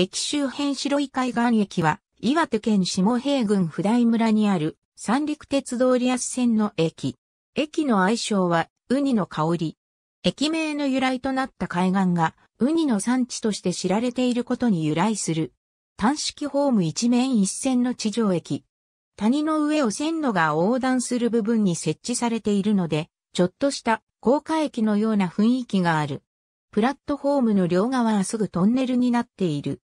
駅周辺白井海岸駅は、岩手県下平郡普代村にある三陸鉄道リアス線の駅。駅の愛称は、ウニの香り。駅名の由来となった海岸が、ウニの産地として知られていることに由来する。単式ホーム一面一線の地上駅。谷の上を線路が横断する部分に設置されているので、ちょっとした高架駅のような雰囲気がある。プラットフォームの両側はすぐトンネルになっている。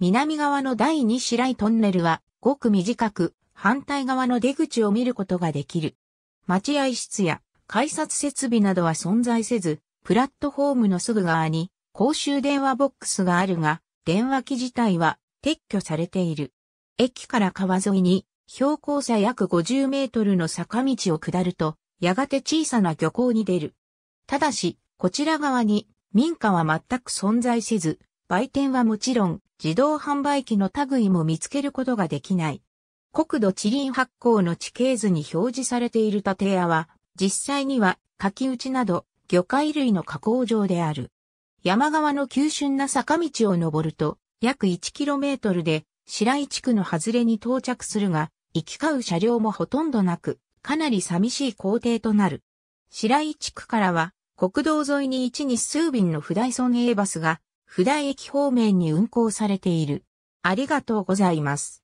南側の第二白いトンネルはごく短く反対側の出口を見ることができる。待合室や改札設備などは存在せず、プラットフォームのすぐ側に公衆電話ボックスがあるが、電話機自体は撤去されている。駅から川沿いに標高差約50メートルの坂道を下ると、やがて小さな漁港に出る。ただし、こちら側に民家は全く存在せず、売店はもちろん自動販売機の類も見つけることができない。国土地林発行の地形図に表示されている建屋は、実際には柿打ちなど魚介類の加工場である。山側の急峻な坂道を登ると、約 1km で白井地区の外れに到着するが、行き交う車両もほとんどなく、かなり寂しい工程となる。白井地区からは、国道沿いに1に数便の普代村営バスが、普代駅方面に運行されている。ありがとうございます。